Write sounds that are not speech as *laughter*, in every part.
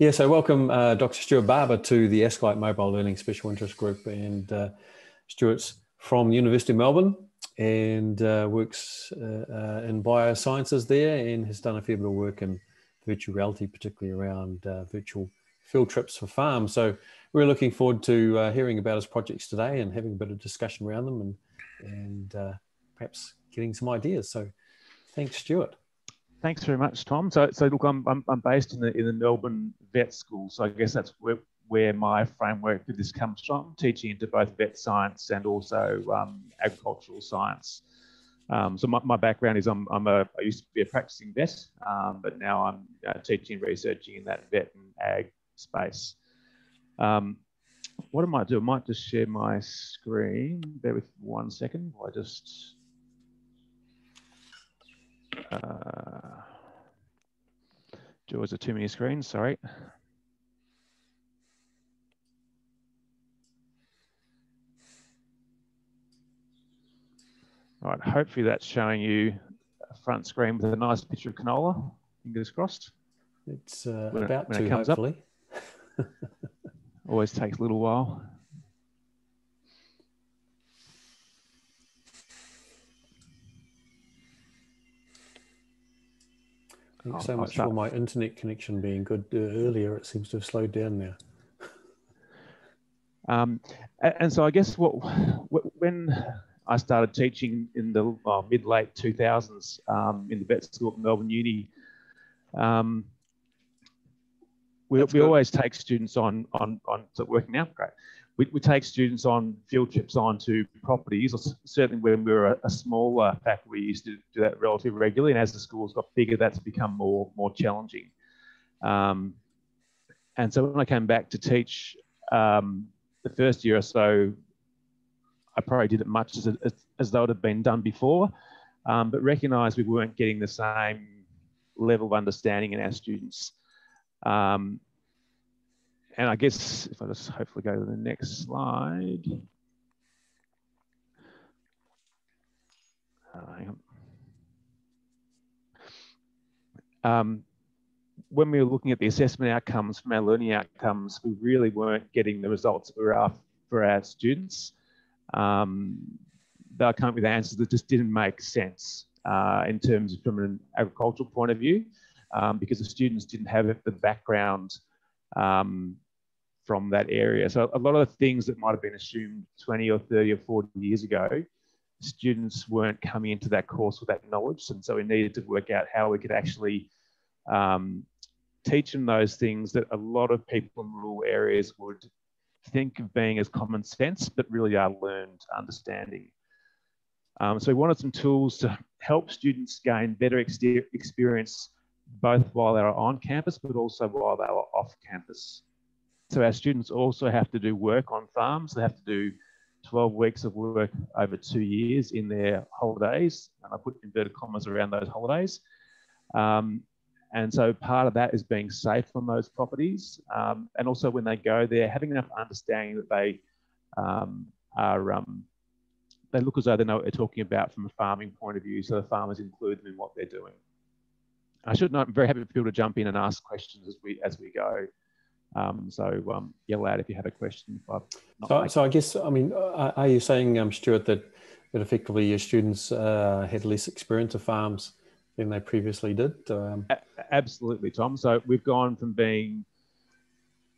Yeah, so welcome uh, Dr. Stuart Barber to the ASCILITE Mobile Learning Special Interest Group. And uh, Stuart's from University of Melbourne and uh, works uh, uh, in biosciences there and has done a fair bit of work in virtual reality, particularly around uh, virtual field trips for farms. So we're looking forward to hearing about his projects today and having a bit of discussion around them and, and perhaps getting some ideas. So thanks, Stuart. Thanks very much, Thom. So, so look, I'm, I'm, I'm based in the, in the Melbourne Vet School. So I guess that's where, where my framework for this comes from, teaching into both vet science and also um, agricultural science. Um, so my, my, background is I'm, I'm a, I used to be a practicing vet, um, but now I'm uh, teaching and researching in that vet and ag space. Um, what I might do, I might just share my screen. Bear with one second. I just uh, Jaws are too many screens, sorry. All right, hopefully that's showing you a front screen with a nice picture of canola. Fingers crossed. It's uh, about it, to, it hopefully. *laughs* Always takes a little while. Thanks so much for my internet connection being good uh, earlier. It seems to have slowed down now. *laughs* um, and so I guess what when I started teaching in the uh, mid late 2000s um, in the vet school at Melbourne Uni, um, we, we always take students on on on so working now. Great we, we take students on field trips onto properties, certainly when we were a, a smaller faculty, we used to do that relatively regularly. And as the schools got bigger, that's become more, more challenging. Um, and so when I came back to teach um, the first year or so, I probably did it much as, as, as though it had been done before, um, but recognised we weren't getting the same level of understanding in our students. Um, and I guess if I just hopefully go to the next slide. Um, when we were looking at the assessment outcomes from our learning outcomes, we really weren't getting the results we were after for our students. Um, they were coming with answers that just didn't make sense uh, in terms of from an agricultural point of view, um, because the students didn't have the background um, from that area. So a lot of the things that might have been assumed 20 or 30 or 40 years ago, students weren't coming into that course with that knowledge. And so we needed to work out how we could actually um, teach them those things that a lot of people in rural areas would think of being as common sense, but really are learned understanding. Um, so we wanted some tools to help students gain better experience both while they are on campus, but also while they were off campus. So our students also have to do work on farms. They have to do 12 weeks of work over two years in their holidays. And I put inverted commas around those holidays. Um, and so part of that is being safe on those properties. Um, and also when they go there, having enough understanding that they um, are, um, they look as though they know what they're talking about from a farming point of view. So the farmers include them in what they're doing. I should note, I'm very happy for people to jump in and ask questions as we, as we go. Um, so um, yell out if you have a question. so, so I guess, I mean, are you saying, um, Stuart, that, that effectively your students uh, had less experience of farms than they previously did? Um, a- absolutely, Thom. So we've gone from being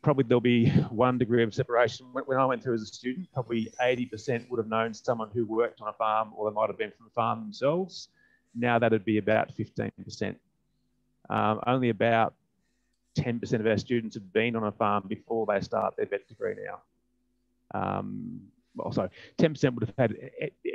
probably there'll be *laughs* one degree of separation. When I went through as a student, probably 80% would have known someone who worked on a farm or they might have been from the farm themselves. Now that'd be about 15%. Um, only about 10% of our students have been on a farm before they start their vet degree now. Um, sorry, 10% would have had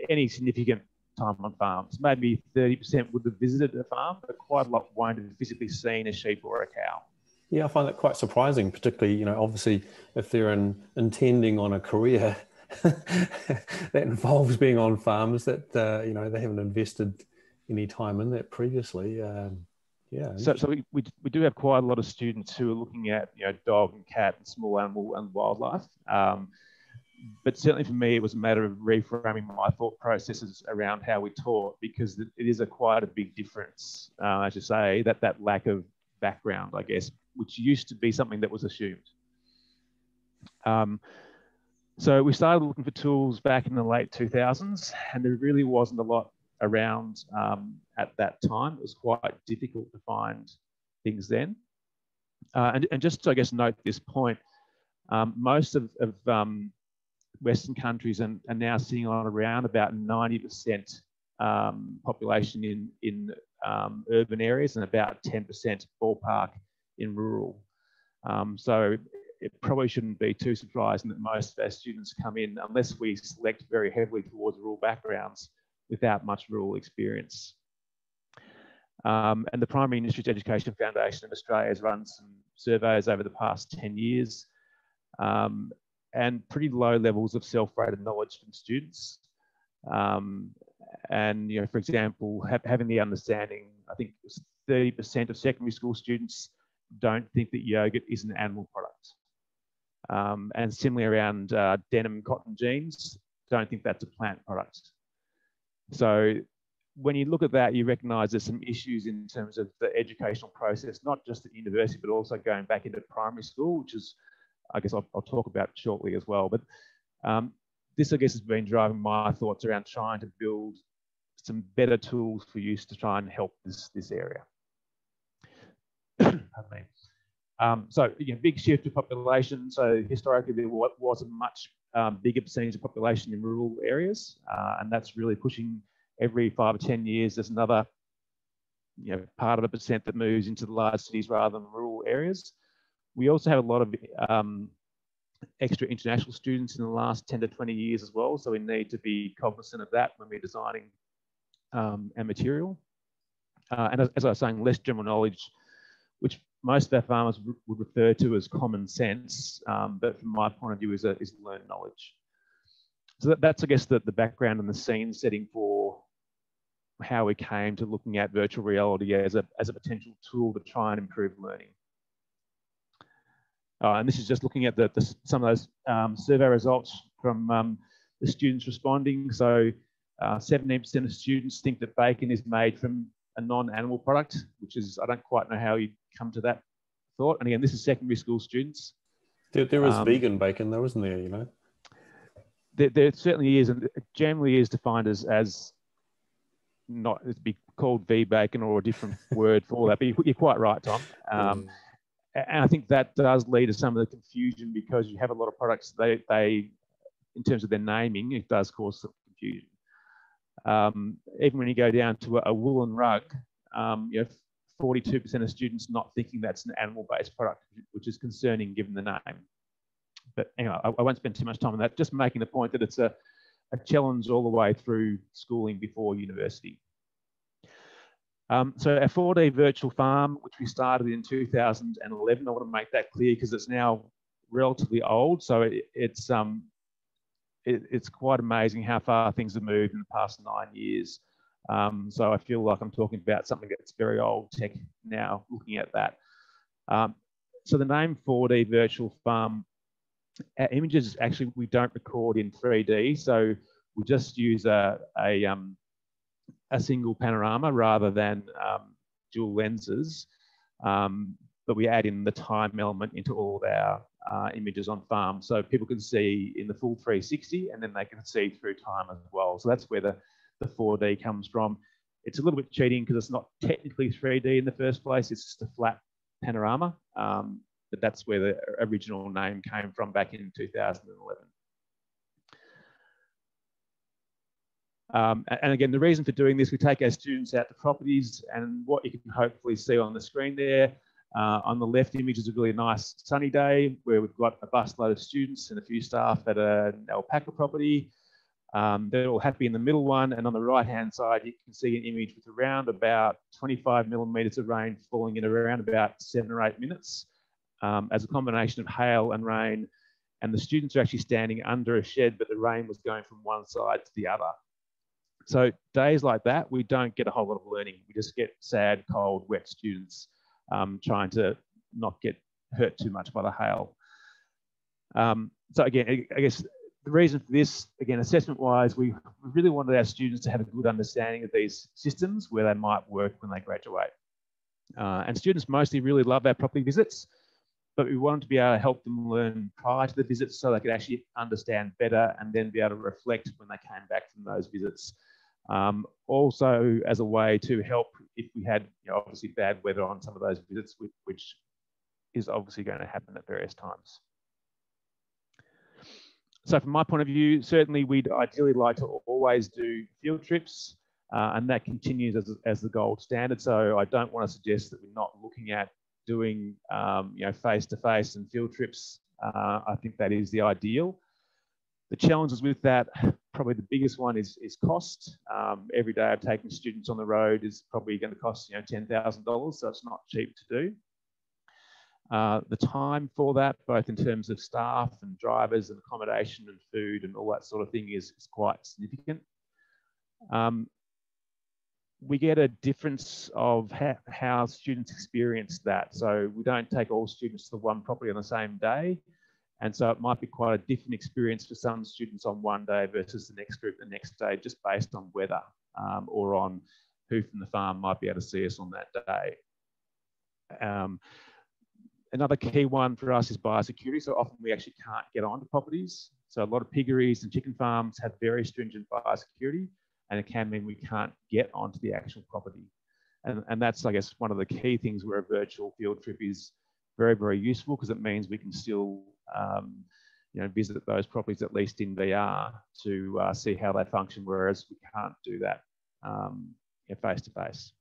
any significant time on farms. Maybe 30% would have visited a farm, but quite a lot won't have physically seen a sheep or a cow. Yeah, I find that quite surprising, particularly, you know, obviously if they're in, intending on a career *laughs* that involves being on farms that, uh, you know, they haven't invested any time in that previously. Um, yeah. So, so we, we, we do have quite a lot of students who are looking at you know dog and cat and small animal and wildlife. Um, but certainly for me, it was a matter of reframing my thought processes around how we taught because it is a quite a big difference, uh, as you say, that that lack of background, I guess, which used to be something that was assumed. Um, so we started looking for tools back in the late 2000s, and there really wasn't a lot around um, at that time. It was quite difficult to find things then. Uh, and, and, just to, I guess, note this point, um, most of, of um, Western countries are, are, now sitting on around about 90% um, population in, in um, urban areas and about 10% ballpark in rural. Um, so it probably shouldn't be too surprising that most of our students come in, unless we select very heavily towards rural backgrounds, without much rural experience. Um, and the Primary Industries Education Foundation of Australia has run some surveys over the past 10 years um, and pretty low levels of self-rated knowledge from students. Um, and, you know, for example, have, having the understanding, I think 30% of secondary school students don't think that yogurt is an animal product. Um, and similarly around uh, denim cotton jeans, don't think that's a plant product. So when you look at that, you recognize there's some issues in terms of the educational process, not just at university, but also going back into primary school, which is, I guess I'll, I'll talk about shortly as well. But um, this, I guess, has been driving my thoughts around trying to build some better tools for use to try and help this, this area. *coughs* Um, so, again, big shift of population. So historically, there was a much um, bigger percentage of population in rural areas, uh, and that's really pushing every five or 10 years, there's another you know, part of a percent that moves into the large cities rather than rural areas. We also have a lot of um, extra international students in the last 10 to 20 years as well. So we need to be cognizant of that when we're designing um, our material. Uh, and as, as, I was saying, less general knowledge, which most of our farmers would refer to as common sense, um, but from my point of view is, a, is learned knowledge. So that, that's, I guess, the, the background and the scene setting for how we came to looking at virtual reality as a, as a potential tool to try and improve learning. Uh, and this is just looking at the, the some of those um, survey results from um, the students responding. So 17% uh, of students think that bacon is made from a non-animal product, which is, I don't quite know how you come to that thought. And again, this is secondary school students. There, there is um, vegan bacon though, isn't there, you know? There, there, certainly is, and generally is defined as, as not it'd be called V bacon or a different *laughs* word for that. But you're quite right, Thom. Um, and I think that does lead to some of the confusion because you have a lot of products they they in terms of their naming, it does cause some confusion. Um, even when you go down to a, a woolen rug, um, you know, 42% of students not thinking that's an animal-based product, which is concerning given the name. But anyway, I, I, won't spend too much time on that. Just making the point that it's a, a challenge all the way through schooling before university. Um, so our 4D virtual farm, which we started in 2011, I want to make that clear because it's now relatively old. So it, it's um, it, it's quite amazing how far things have moved in the past nine years. Um, so I feel like I'm talking about something that's very old tech now, looking at that. Um, so the name 4D Virtual Farm our images actually we don't record in 3D, so we just use a a, um, a single panorama rather than um, dual lenses. Um, but we add in the time element into all of our uh, images on farm, so people can see in the full 360, and then they can see through time as well. So that's where the the 4D comes from. It's a little bit cheating because it's not technically 3D in the first place. It's just a flat panorama. Um, but that's where the original name came from back in 2011. Um, and again, the reason for doing this, we take our students out to properties and what you can hopefully see on the screen there. Uh, on the left image is a really nice sunny day where we've got a busload of students and a few staff at an alpaca property. Um, they're all happy in the middle one. And on the right hand side, you can see an image with around about 25 millimeters of rain falling in around about seven or eight minutes um, as a combination of hail and rain. And the students are actually standing under a shed, but the rain was going from one side to the other. So days like that, we don't get a whole lot of learning. We just get sad, cold, wet students um, trying to not get hurt too much by the hail. Um, so again, I guess the reason for this, again, assessment-wise, we really wanted our students to have a good understanding of these systems where they might work when they graduate. Uh, and students mostly really love our property visits, but we wanted to be able to help them learn prior to the visits so they could actually understand better and then be able to reflect when they came back from those visits. Um, also, as a way to help if we had you know, obviously bad weather on some of those visits, which is obviously going to happen at various times. So from my point of view, certainly we'd ideally like to always do field trips uh, and that continues as, as the gold standard. So I don't want to suggest that we're not looking at doing um, you know face-to-face and field trips. Uh, I think that is the ideal. The challenges with that, probably the biggest one is, is cost. Um, every day of taking students on the road is probably going to cost you know $10,000, so it's not cheap to do. Uh, the time for that, both in terms of staff and drivers and accommodation and food and all that sort of thing, is, is quite significant. Um, we get a difference of ha how students experience that. So we don't take all students to the one property on the same day. And so it might be quite a different experience for some students on one day versus the next group the next day, just based on weather um, or on who from the farm might be able to see us on that day. Um, another key one for us is biosecurity. So often we actually can't get onto properties. So a lot of piggeries and chicken farms have very stringent biosecurity and it can mean we can't get onto the actual property. And, and that's, I guess, one of the key things where a virtual field trip is very, very useful because it means we can still, um, you know, visit those properties at least in VR to uh, see how they function, whereas we can't do that um, face to face.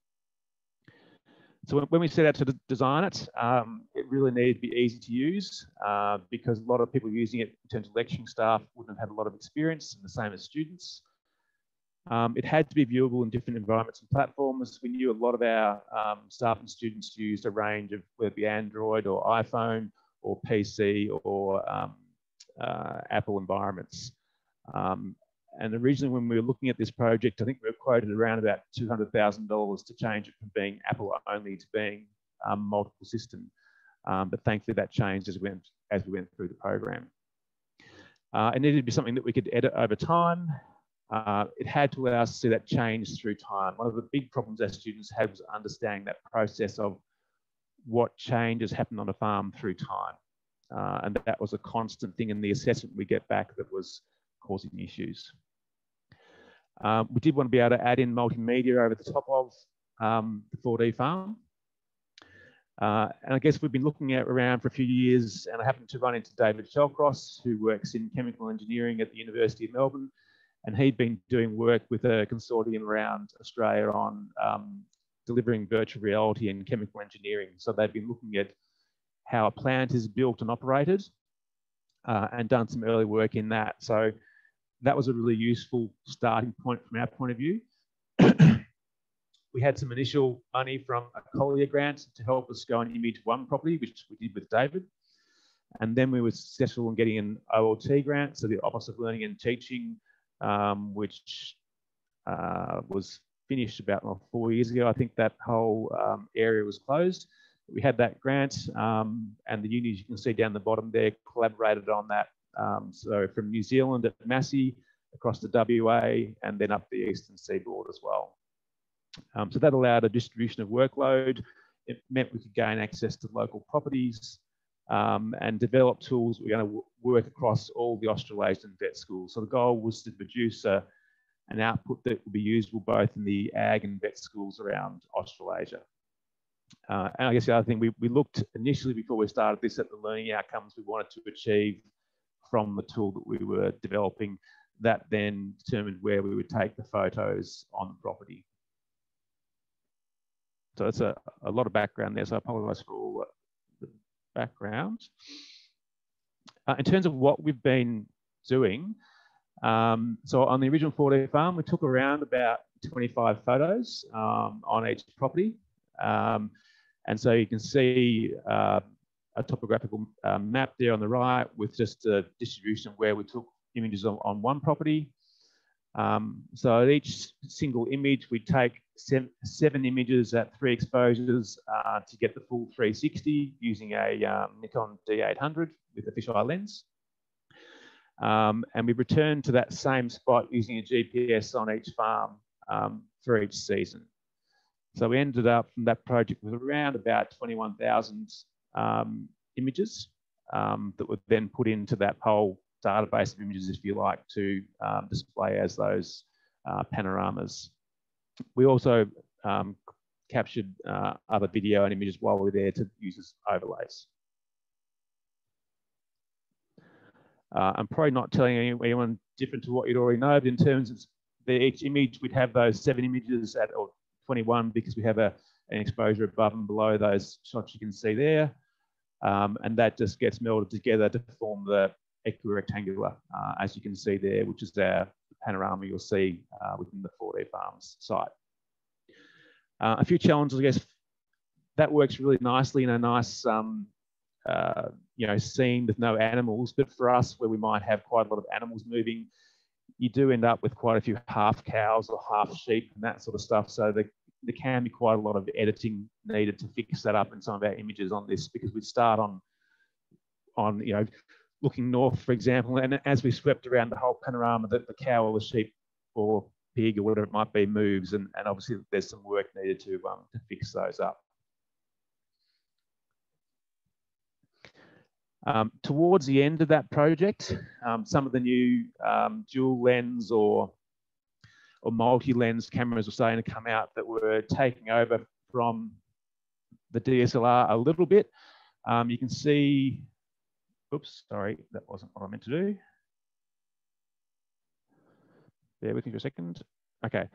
So when we set out to design it, um, it really needed to be easy to use uh, because a lot of people using it in terms of lecturing staff wouldn't have had a lot of experience, and the same as students. Um, it had to be viewable in different environments and platforms. We knew a lot of our um, staff and students used a range of whether it be Android or iPhone or PC or um, uh, Apple environments. And originally when we were looking at this project, I think we were quoted around about $200,000 to change it from being Apple only to being um, multiple system. Um, but thankfully that changed as we went, as we went through the program. Uh, it needed to be something that we could edit over time uh, it had to allow us to see that change through time. One of the big problems our students had was understanding that process of what changes happen on a farm through time. Uh, and that was a constant thing in the assessment we get back that was causing issues. Um, we did want to be able to add in multimedia over the top of um, the 4D farm. Uh, and I guess we've been looking at around for a few years, and I happened to run into David Shallcross, who works in chemical engineering at the University of Melbourne, and he'd been doing work with a consortium around Australia on um, delivering virtual reality and chemical engineering. So they've been looking at how a plant is built and operated uh, and done some early work in that. So that was a really useful starting point from our point of view. *clears throat* we had some initial money from a Collier grant to help us go and image one property, which we did with David. And then we were successful in getting an OLT grant, so the Office of Learning and Teaching um, which uh, was finished about well, four years ago. I think that whole um, area was closed. We had that grant, um, and the unis you can see down the bottom there collaborated on that. Um, so from New Zealand at Massey, across to WA, and then up the eastern seaboard as well. Um, so that allowed a distribution of workload. It meant we could gain access to local properties um, and develop tools. We're going to work across all the Australasian vet schools. So the goal was to produce a, an output that would be usable both in the ag and vet schools around Australasia. Uh, and I guess the other thing, we, we looked initially before we started this at the learning outcomes we wanted to achieve from the tool that we were developing. That then determined where we would take the photos on the property. So it's a, a lot of background there, so I apologize for all the background. Uh, in terms of what we've been doing, um, so on the original 4D farm, we took around about 25 photos um, on each property. Um, and so you can see uh, a topographical uh, map there on the right with just a distribution where we took images on, on one property. Um, so each single image, we take seven, seven images at three exposures uh, to get the full 360 using a um, Nikon D800 with a fisheye lens. Um, and we return to that same spot using a GPS on each farm um, for each season. So we ended up from that project with around about 21,000 um, images um, that were then put into that whole database of images, if you like, to um, display as those uh, panoramas. We also um, captured uh, other video and images while we were there to use as overlays. Uh, I'm probably not telling anyone different to what you'd already know, but in terms of the, each image, we'd have those seven images at or 21 because we have a, an exposure above and below those shots you can see there. Um, and that just gets melded together to form the equirectangular, uh, as you can see there, which is our panorama you'll see uh, within the 4D Farms site. Uh, a few challenges, I guess, that works really nicely in a nice, um, uh, you know, scene with no animals. But for us, where we might have quite a lot of animals moving, you do end up with quite a few half cows or half sheep and that sort of stuff. So the, there can be quite a lot of editing needed to fix that up in some of our images on this because we start on, on you know, looking north, for example, and as we swept around the whole panorama, that the cow or the sheep or pig or whatever it might be moves, and, and obviously there's some work needed to, um, to fix those up. Um, towards the end of that project, um, some of the new um, dual lens or or multi-lens cameras were starting to come out that were taking over from the DSLR a little bit. Um, you can see Oops, sorry, that wasn't what I meant to do. Bear with me for a second. Okay.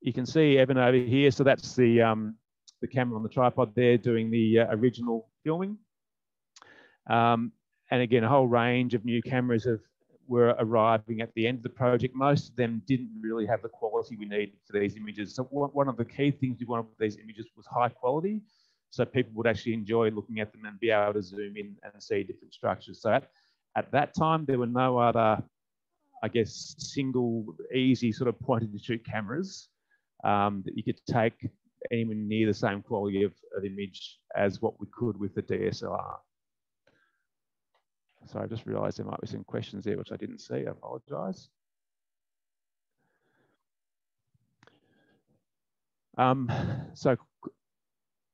You can see Evan over here. So that's the, um, the camera on the tripod there doing the uh, original filming. Um, and again, a whole range of new cameras have, were arriving at the end of the project. Most of them didn't really have the quality we needed for these images. So one of the key things we wanted with these images was high quality so people would actually enjoy looking at them and be able to zoom in and see different structures. So at, at that time, there were no other, I guess, single, easy sort of point and shoot cameras um, that you could take anywhere near the same quality of, of image as what we could with the DSLR. So I just realized there might be some questions there, which I didn't see, I apologize. Um, so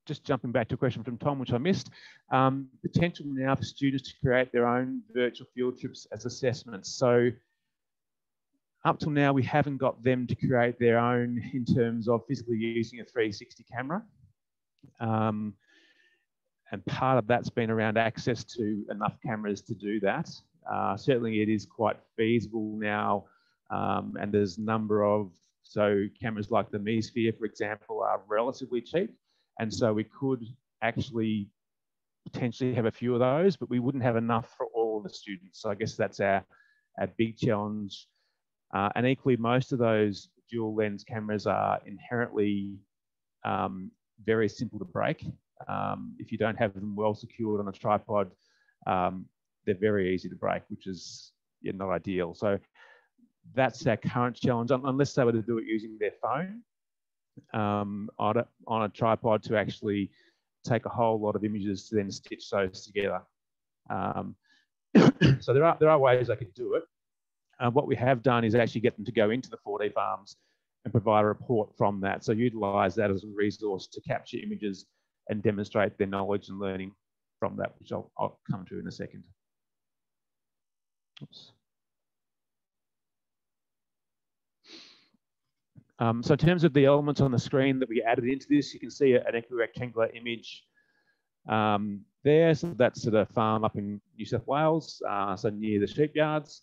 just jumping back to a question from Thom, which I missed, um, potential now for students to create their own virtual field trips as assessments. So up till now, we haven't got them to create their own in terms of physically using a 360 camera. Um, and part of that's been around access to enough cameras to do that. Uh, certainly it is quite feasible now. Um, and there's a number of, so cameras like the Mi Sphere, for example, are relatively cheap. And so we could actually potentially have a few of those, but we wouldn't have enough for all the students. So I guess that's our, our big challenge. Uh, and equally, most of those dual lens cameras are inherently um, very simple to break. Um, if you don't have them well secured on a tripod, um, they're very easy to break, which is yeah, not ideal. So that's our current challenge, unless they were to do it using their phone um, on, a, on a tripod to actually take a whole lot of images to then stitch those together. Um, *coughs* so there are, there are ways I could do it. Uh, what we have done is actually get them to go into the 4D farms and provide a report from that. So utilize that as a resource to capture images and demonstrate their knowledge and learning from that, which I'll, I'll come to in a second. Oops. Um, so in terms of the elements on the screen that we added into this, you can see an equirectangular image um, there. So that's a farm up in New South Wales, uh, so near the sheep yards.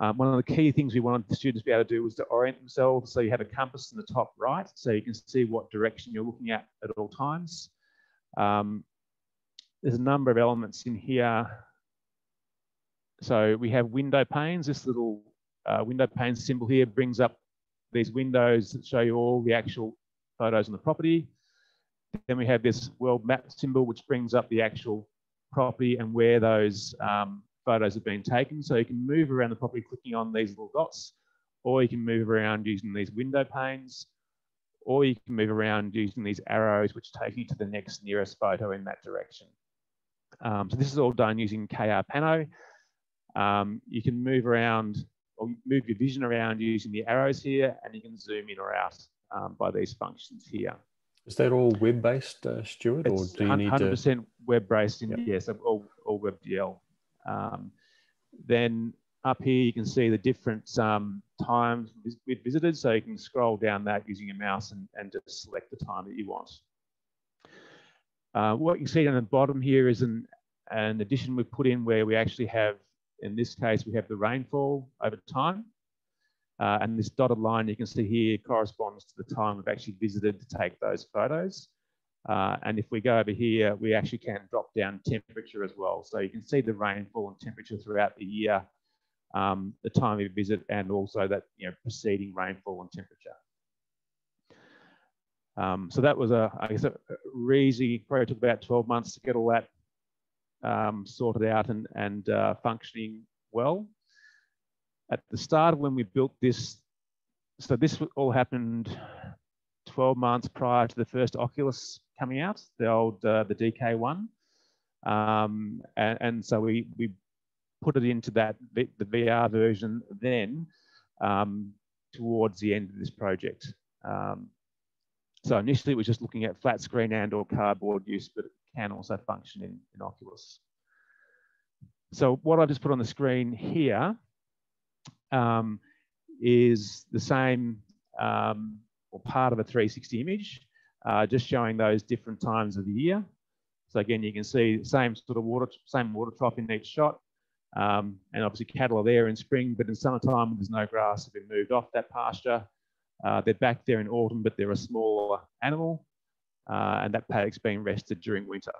Um, one of the key things we wanted the students to be able to do was to orient themselves. So you have a compass in the top right, so you can see what direction you're looking at at all times. Um, there's a number of elements in here. So we have window panes. This little uh, window pane symbol here brings up these windows that show you all the actual photos on the property. Then we have this world map symbol, which brings up the actual property and where those um, photos have been taken. So you can move around the property clicking on these little dots, or you can move around using these window panes, or you can move around using these arrows, which take you to the next nearest photo in that direction. Um, so this is all done using krpano. Um, you can move around or move your vision around using the arrows here, and you can zoom in or out um, by these functions here. Is that all web-based, uh, Stuart, it's or do you 100% need 100% web-based, in, yep. yes, all, all WebGL. Um, then up here, you can see the different um, times we've visited. So you can scroll down that using your mouse and, and just select the time that you want. Uh, what you see on the bottom here is an, an addition we've put in where we actually have, in this case, we have the rainfall over time. Uh, and this dotted line you can see here corresponds to the time we've actually visited to take those photos. Uh, and if we go over here, we actually can drop down temperature as well. So you can see the rainfall and temperature throughout the year, um, the time of visit, and also that you know preceding rainfall and temperature. Um, so that was a, I guess, a easy, probably took about 12 months to get all that um, sorted out and, and uh, functioning well at the start when we built this, so this all happened 12 months prior to the first Oculus coming out, the old, uh, the DK1. Um, and, and, so we, we put it into that, the VR version then um, towards the end of this project. Um, so initially it was just looking at flat screen and or cardboard use, but it can also function in, in Oculus. So what I've just put on the screen here um, is the same um, or part of a 360 image, uh, just showing those different times of the year. So again, you can see same sort of water, same water trough in each shot. Um, and obviously cattle are there in spring, but in summertime, there's no grass, have been moved off that pasture. Uh, they're back there in autumn, but they're a smaller animal, uh, and that paddock's being rested during winter.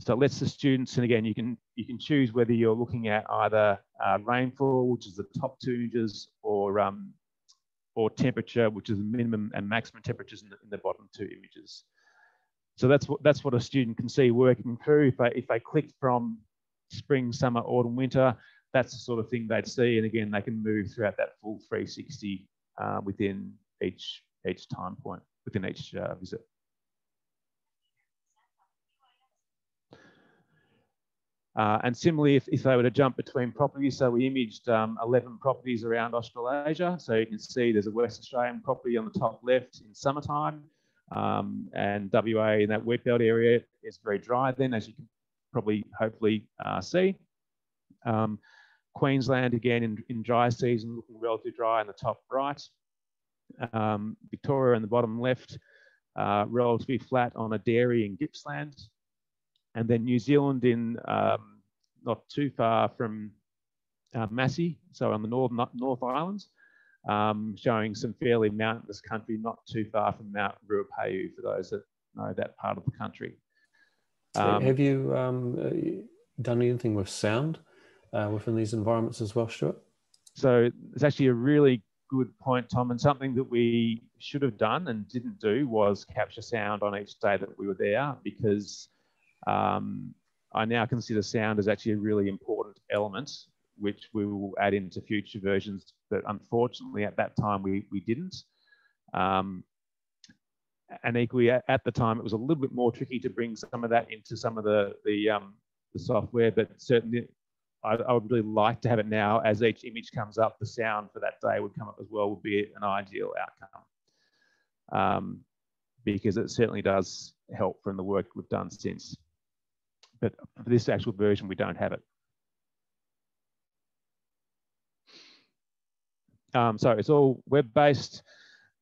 So it lets the students, and again, you can you can choose whether you're looking at either uh, rainfall, which is the top two images, or um, or temperature, which is the minimum and maximum temperatures in the, in the bottom two images. So that's what that's what a student can see working through. If they if they click from spring, summer, autumn, winter, that's the sort of thing they'd see. And again, they can move throughout that full 360 uh, within each each time point, within each uh, visit. Uh, and similarly, if, if they were to jump between properties, so we imaged um, 11 properties around Australasia. So you can see there's a West Australian property on the top left in summertime. Um, and WA in that wheat belt area is very dry then, as you can probably hopefully uh, see. Um, Queensland again in, in dry season, looking relatively dry in the top right. Um, Victoria in the bottom left, uh, relatively flat on a dairy in Gippsland and then New Zealand in um, not too far from uh, Massey, so on the North, North Islands, um, showing some fairly mountainous country not too far from Mount Ruapehu for those that know that part of the country. Um, have you um, uh, done anything with sound uh, within these environments as well, Stuart? So it's actually a really good point, Thom, and something that we should have done and didn't do was capture sound on each day that we were there because um, I now consider sound as actually a really important element, which we will add into future versions. But unfortunately, at that time, we, we didn't. Um, and equally, at, the time, it was a little bit more tricky to bring some of that into some of the, the, um, the software, but certainly I, I, would really like to have it now. As each image comes up, the sound for that day would come up as well, would be an ideal outcome. Um, because it certainly does help from the work we've done since but for this actual version, we don't have it. Um, so it's all web-based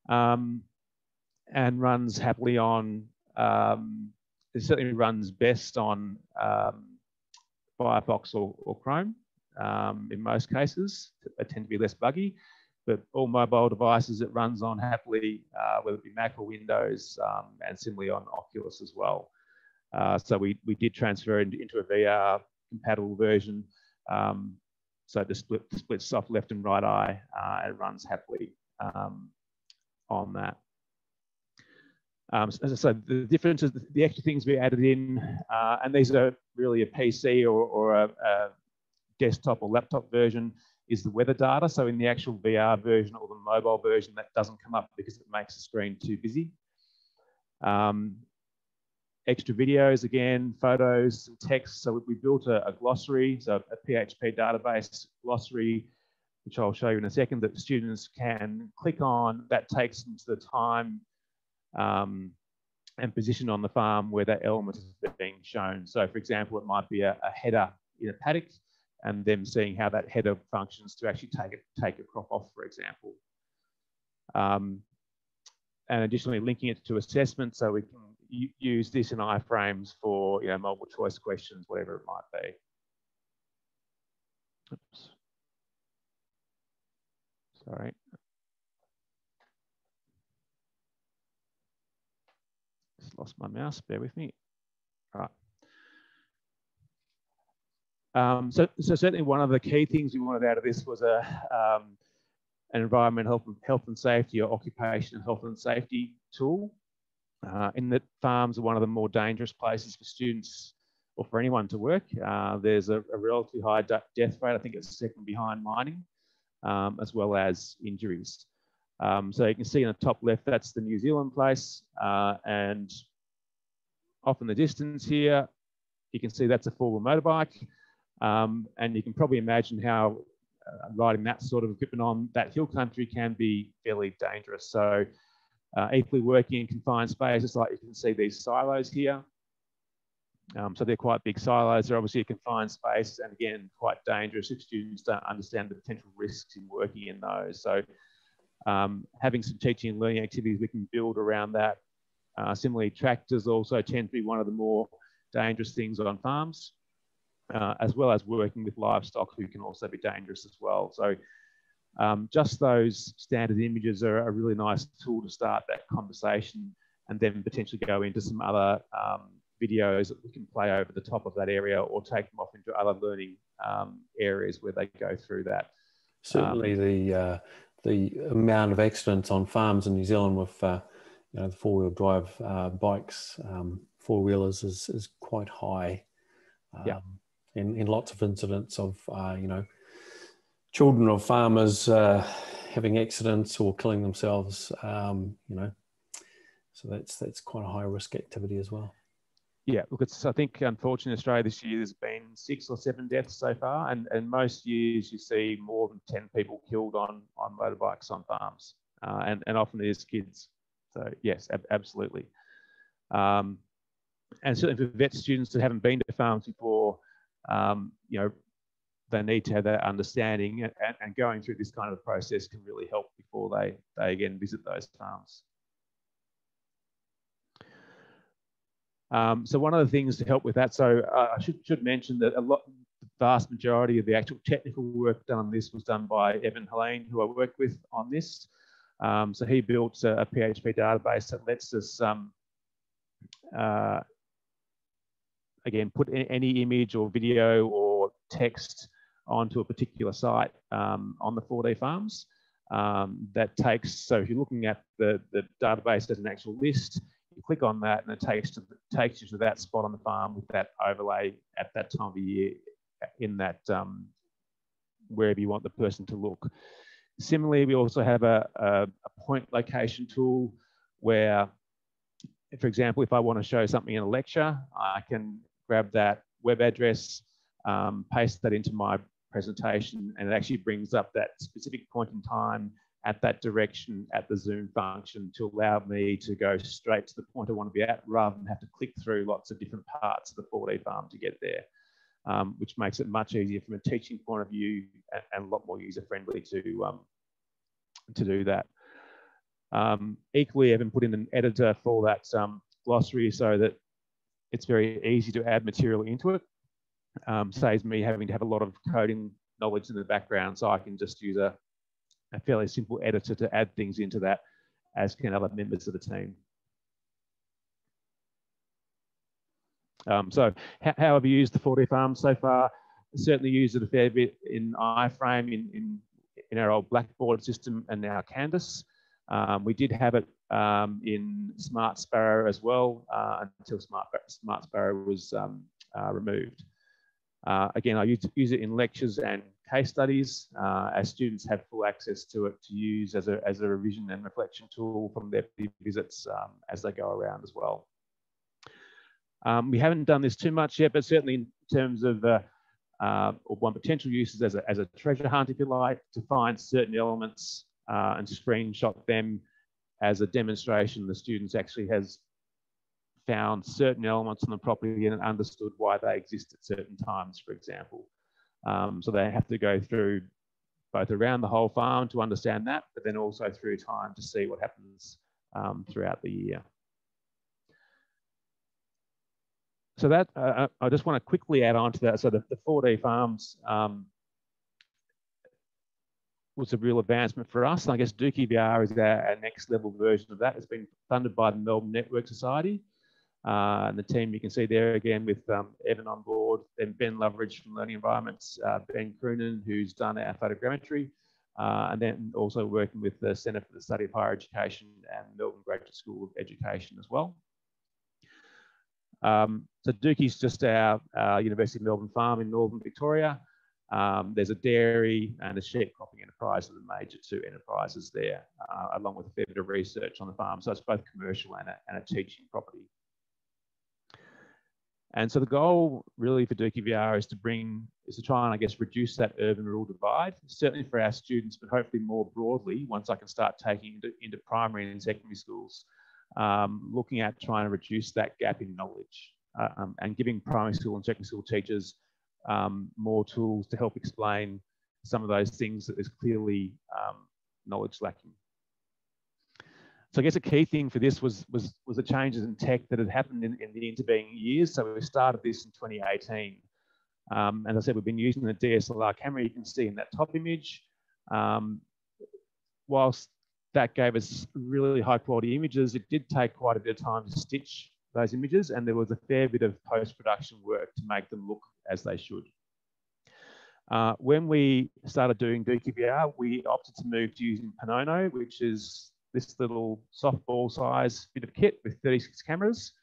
um, and runs happily on, um, it certainly runs best on um, Firefox or, or Chrome um, in most cases. They tend to be less buggy, but all mobile devices it runs on happily, uh, whether it be Mac or Windows, um, and similarly on Oculus as well. Uh, so we, we did transfer into, into a VR compatible version. Um, so the split splits off left and right eye uh, it runs happily um, on that. Um, so, said, the differences, the extra things we added in, uh, and these are really a PC or, or a, a, desktop or laptop version, is the weather data. So in the actual VR version or the mobile version, that doesn't come up because it makes the screen too busy. Um, extra videos again, photos, some text. So we built a, a glossary, so a PHP database glossary, which I'll show you in a second, that students can click on. That takes them to the time um, and position on the farm where that element is being shown. So for example, it might be a, a header in a paddock and them seeing how that header functions to actually take, it, take a crop off, for example. Um, and additionally linking it to assessment so we can use this in iframes for you know, multiple choice questions, whatever it might be. Oops. Sorry. Just lost my mouse, bear with me. All right. Um, so, so certainly one of the key things we wanted out of this was a um, an environmental health, health and safety or occupation health and safety tool. Uh, in that farms are one of the more dangerous places for students or for anyone to work. Uh, there's a, a, relatively high death rate. I think it's second behind mining, um, as well as injuries. Um, so you can see in the top left, that's the New Zealand place. Uh, and off in the distance here, you can see that's a four-wheel motorbike. Um, and you can probably imagine how uh, riding that sort of equipment on that hill country can be fairly dangerous. So uh, equally working in confined spaces, like you can see these silos here. Um, so they're quite big silos. They're obviously a confined space and again, quite dangerous if students don't understand the potential risks in working in those. So um, having some teaching and learning activities we can build around that. Uh, similarly, tractors also tend to be one of the more dangerous things on farms uh, as well as working with livestock who can also be dangerous as well. So um, just those standard images are a really nice tool to start that conversation and then potentially go into some other um, videos that we can play over the top of that area or take them off into other learning um, areas where they go through that. Certainly the, uh, the amount of accidents on farms in New Zealand with uh, you know, the four-wheel drive uh, bikes, um, four-wheelers is, is quite high. yeah um, in, in lots of incidents of, uh, you know, children of farmers uh, having accidents or killing themselves, um, you know. So that's that's quite a high risk activity as well. Yeah, look, it's I think unfortunately Australia this year there's been six or seven deaths so far, and, and most years you see more than ten people killed on on motorbikes on farms, uh, and and often it is kids. So yes, ab- absolutely. Um, and certainly for vet students that haven't been to farms before, um, you know, they need to have that understanding and, and, going through this kind of process can really help before they, they again visit those farms. Um, so one of the things to help with that, so uh, I should, should mention that a lot, the vast majority of the actual technical work done on this was done by Evan Helene, who I worked with on this. Um, so he built a, PHP database that lets us um, uh, again, put any image or video or text onto a particular site um, on the 4D farms. Um, that takes, so if you're looking at the, the database as an actual list, you click on that and it takes, to, takes you to that spot on the farm with that overlay at that time of year in that, um, wherever you want the person to look. Similarly, we also have a, a, a point location tool where for example, if I want to show something in a lecture, I can grab that web address, um, paste that into my presentation, and it actually brings up that specific point in time at that direction at the Zoom function to allow me to go straight to the point I want to be at rather than have to click through lots of different parts of the 4D farm to get there, um, which makes it much easier from a teaching point of view and, and a lot more user friendly to, um, to do that. Um, equally, I've been put in an editor for that um, glossary so that it's very easy to add material into it. Um, saves me having to have a lot of coding knowledge in the background, so I can just use a, a fairly simple editor to add things into that, as can other members of the team. Um, so how, have you used the 4D farm so far? Certainly used it a fair bit in iframe, in, in, in our old Blackboard system and now Canvas. Um, we did have it um, in Smart Sparrow as well uh, until Smart, Smart Sparrow was um, uh, removed. Uh, again, I use, use, it in lectures and case studies uh, as students have full access to it to use as a, as a revision and reflection tool from their visits um, as they go around as well. Um, we haven't done this too much yet, but certainly in terms of uh, uh, one potential uses as a, as a treasure hunt, if you like, to find certain elements uh, and screenshot them as a demonstration the students actually has found certain elements on the property and understood why they exist at certain times, for example. Um, so they have to go through both around the whole farm to understand that, but then also through time to see what happens um, throughout the year. So that, uh, uh I just want to quickly add on to that. So the, the 4D farms um, was a real advancement for us. I guess Dookie VR is our, our, next level version of that. It's been funded by the Melbourne Network Society. Uh, and the team you can see there again with um, Evan on board, then Ben Loveridge from Learning Environments, uh, Ben Croonan, who's done our photogrammetry, uh, and then also working with the Centre for the Study of Higher Education and Melbourne Graduate School of Education as well. Um, so Dookie's just our, University of Melbourne farm in Northern Victoria. Um, there's a dairy and a sheep cropping enterprise are the major two enterprises there, uh, along with a fair bit of research on the farm. So it's both commercial and a, and a teaching property. And so the goal really for Dookie VR is to bring, is to try and I guess reduce that urban rural divide, certainly for our students, but hopefully more broadly once I can start taking into, into primary and secondary schools, um, looking at trying to reduce that gap in knowledge uh, um, and giving primary school and secondary school teachers um, more tools to help explain some of those things that is clearly um, knowledge lacking. So I guess a key thing for this was, was, was the changes in tech that had happened in, in the intervening years. So we started this in 2018. Um, as I said, we've been using the DSLR camera you can see in that top image. Um, whilst that gave us really high quality images, it did take quite a bit of time to stitch those images and there was a fair bit of post-production work to make them look as they should. Uh, when we started doing VR, we opted to move to using Panono, which is this little softball size bit of kit with 36 cameras,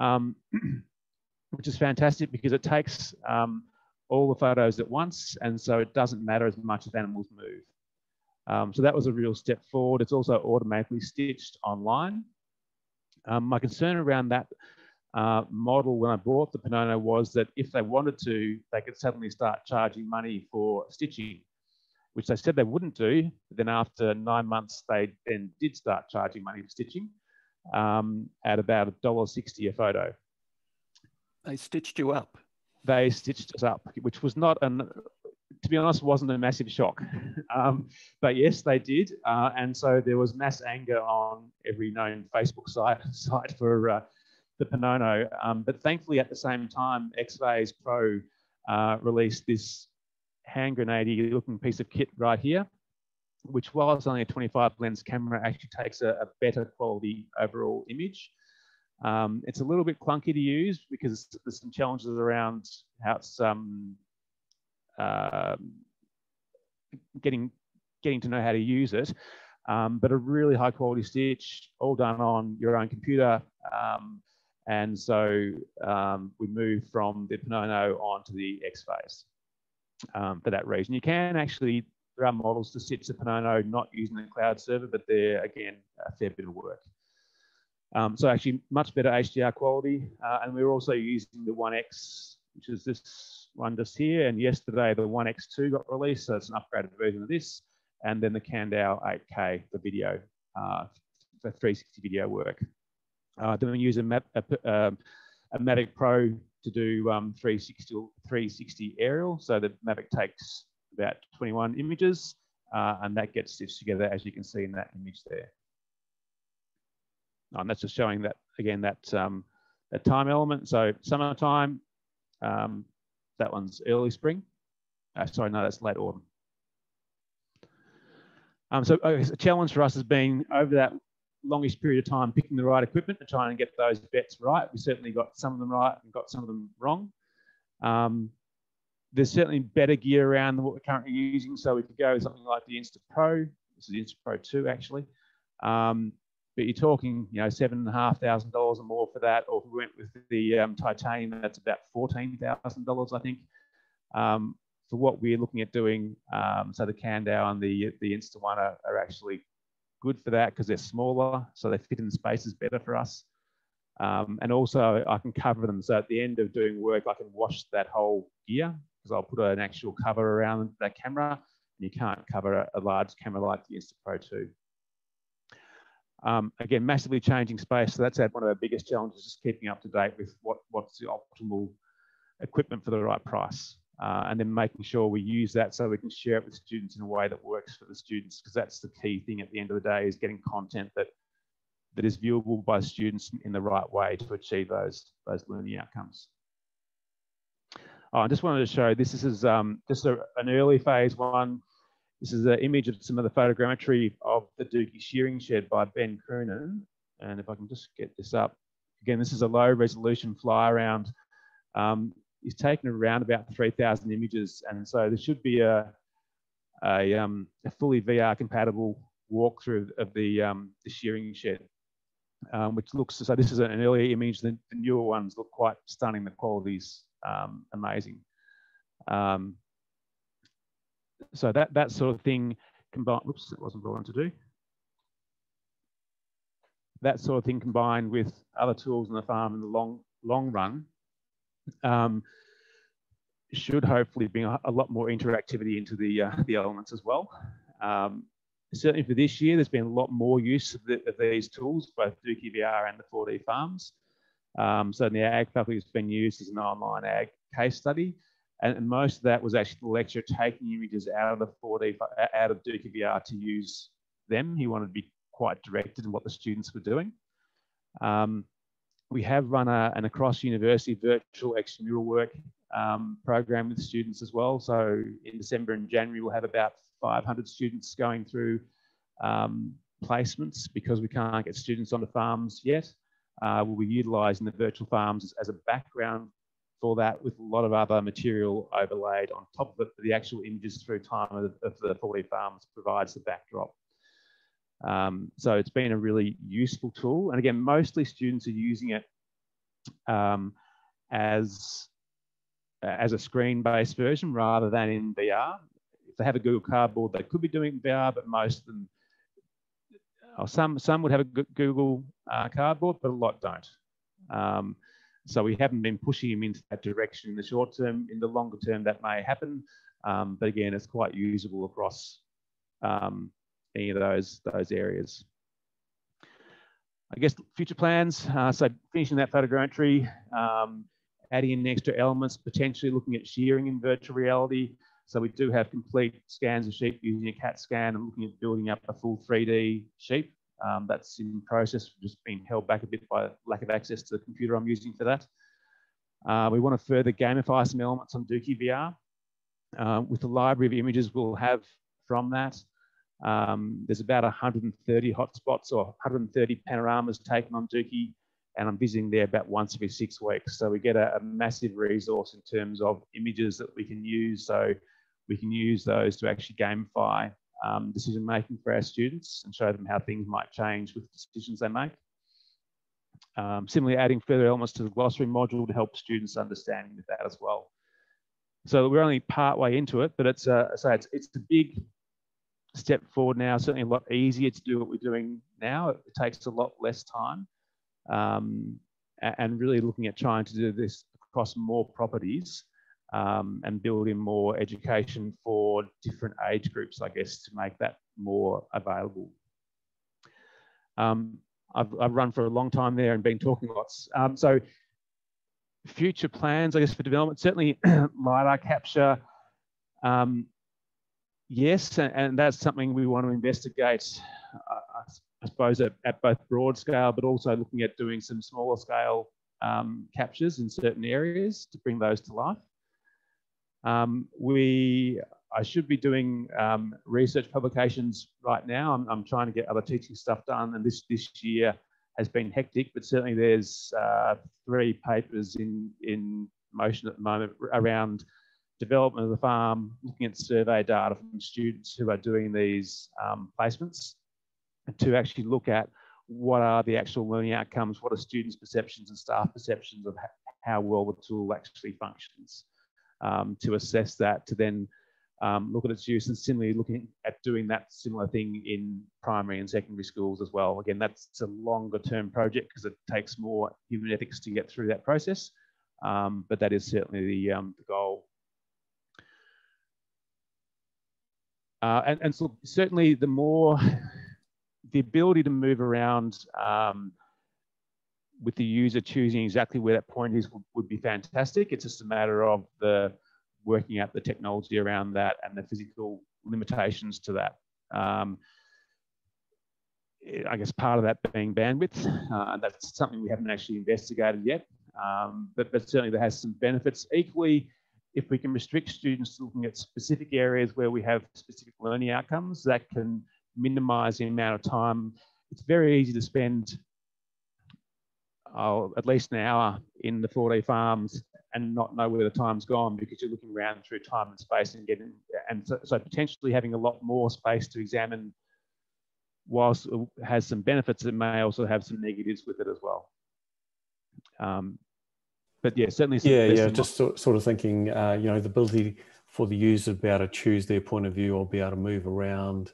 um, *clears throat* which is fantastic because it takes um, all the photos at once. And so it doesn't matter as much if animals move. Um, so that was a real step forward. It's also automatically stitched online. Um, my concern around that uh, model when I bought the Panono was that if they wanted to, they could suddenly start charging money for stitching which they said they wouldn't do. But then after nine months, they then did start charging money for stitching um, at about $1.60 a photo. They stitched you up. They stitched us up, which was not an, to be honest, wasn't a massive shock. *laughs* Um, but yes, they did. Uh, and so there was mass anger on every known Facebook *laughs* site, site for uh, the Panono. Um, but thankfully, at the same time, X-Phase Pro uh, released this hand grenade looking piece of kit right here, which while it's only a 25 lens camera, actually takes a, a better quality overall image. Um, it's a little bit clunky to use because there's some challenges around how it's um, uh, getting getting to know how to use it. Um, but a really high quality stitch, all done on your own computer. Um, and so um, we move from the Panono onto the X-Phase um, for that reason. You can actually, there are models to sit Panono not using the cloud server, but they're, again, a fair bit of work. Um, so actually much better HDR quality. Uh, and we're also using the 1X, which is this one just here. And yesterday the 1X2 got released, so it's an upgraded version of this. And then the Kandao 8K for video, uh, for 360 video work. Uh, then we use a, Map, a, um, a Pro to do um, 360, 360 aerial. So the Mavic takes about 21 images uh, and that gets stitched together as you can see in that image there. And that's just showing that, again, that, um, that time element. So summertime, um, that one's early spring. Uh, sorry, no, that's late autumn. Um, so a challenge for us has been over that longest period of time picking the right equipment to try and get those bets right. We certainly got some of them right and got some of them wrong. Um, there's certainly better gear around than what we're currently using. So we could go with something like the Insta Pro. This is the Insta Pro 2 actually. Um, but you're talking, you know, seven and a half thousand dollars or more for that. Or if we went with the um, titanium, that's about fourteen thousand dollars, I think. Um, for what we're looking at doing, um, so the Kandao and the the Insta one are, are actually good for that because they're smaller, so they fit in spaces better for us. Um, and also I can cover them. So at the end of doing work, I can wash that whole gear because I'll put an actual cover around that camera. And you can't cover a, large camera like the Instapro 2. Um, again, massively changing space. So that's one of our biggest challenges, is keeping up to date with what, what's the optimal equipment for the right price. Uh, and then making sure we use that so we can share it with students in a way that works for the students, because that's the key thing at the end of the day is getting content that that is viewable by students in the right way to achieve those, those learning outcomes. Oh, I just wanted to show this, this is um, just a, an early phase one. This is an image of some of the photogrammetry of the Dookie shearing shed by Ben Croonan. And if I can just get this up. Again, this is a low resolution fly around. Um, he's taken around about 3,000 images. And so there should be a, a, um, a fully VR compatible walkthrough of the, um, the shearing shed um, which looks, so this is an earlier image, the, the newer ones look quite stunning, the quality's um, amazing. Um, so that, that sort of thing combined, whoops, that wasn't what I wanted to do. That sort of thing combined with other tools in the farm in the long, long run um, should hopefully bring a, a, lot more interactivity into the, uh, the elements as well. Um, certainly for this year, there's been a lot more use of, the, of these tools, both Dookie VR and the 4D farms. Um, so the ag faculty, it's been used as an online ag case study. And, most of that was actually the lecturer taking images out of the 4D, out of Dookie VR to use them. He wanted to be quite directed in what the students were doing. Um, we have run a, an across university virtual extramural work um, program with students as well. So in December and January, we'll have about 500 students going through um, placements because we can't get students onto farms yet. Uh, we'll be utilising the virtual farms as, as, a background for that with a lot of other material overlaid on top of it. The actual images through time of, of the 4D farms provides the backdrop. Um, so it's been a really useful tool. And again, mostly students are using it um, as, as a screen-based version rather than in VR If they have a Google Cardboard, they could be doing VR, but most of them, or some, some would have a Google uh, Cardboard, but a lot don't. Um, so we haven't been pushing them into that direction in the short term. In the longer term, that may happen. Um, but again, it's quite usable across um, any of those, those areas. I guess future plans, uh, so finishing that photogrammetry, um, adding in extra elements, potentially looking at shearing in virtual reality, so we do have complete scans of sheep using a CAT scan and looking at building up a full 3D sheep. Um, that's in process, just been held back a bit by lack of access to the computer I'm using for that. Uh, we want to further gamify some elements on Dookie VR. Uh, with the library of images we'll have from that, um, there's about 130 hotspots or 130 panoramas taken on Dookie, and I'm visiting there about once every six weeks. So we get a, a massive resource in terms of images that we can use. So we can use those to actually gamify um, decision making for our students and show them how things might change with decisions they make. Um, similarly, adding further elements to the glossary module to help students understanding that as well. So we're only part way into it, but it's a, so it's, it's a big step forward now, certainly a lot easier to do what we're doing now. It takes a lot less time. Um, and really looking at trying to do this across more properties um, and build in more education for different age groups, I guess, to make that more available. Um, I've, I've, run for a long time there and been talking lots. Um, so future plans, I guess, for development, certainly *clears throat* LiDAR capture, um, yes, and, that's something we want to investigate, uh, I suppose, at, at, both broad scale, but also looking at doing some smaller scale um, captures in certain areas to bring those to life. Um, we, I should be doing um, research publications right now. I'm, I'm, trying to get other teaching stuff done, and this this year has been hectic. But certainly, there's uh, three papers in in motion at the moment around development of the farm, looking at survey data from students who are doing these um, placements, to actually look at what are the actual learning outcomes, what are students' perceptions and staff perceptions of how well the tool actually functions um, to assess that, to then um, look at its use and similarly looking at doing that similar thing in primary and secondary schools as well. Again, that's a longer term project because it takes more human ethics to get through that process, um, but that is certainly the, um, the goal. Uh, and, and so certainly the more, *laughs* the ability to move around um, with the user choosing exactly where that point is would, would be fantastic. It's just a matter of the working out the technology around that and the physical limitations to that. Um, I guess part of that being bandwidth. Uh, that's something we haven't actually investigated yet, um, but, but certainly there has some benefits. Equally, if we can restrict students to looking at specific areas where we have specific learning outcomes, that can minimize the amount of time. It's very easy to spend oh, at least an hour in the 4D farms and not know where the time's gone because you're looking around through time and space and getting and so, so potentially having a lot more space to examine whilst it has some benefits it may also have some negatives with it as well um, but yeah certainly yeah yeah just sort, sort of thinking uh, you know the ability for the user to be able to choose their point of view or be able to move around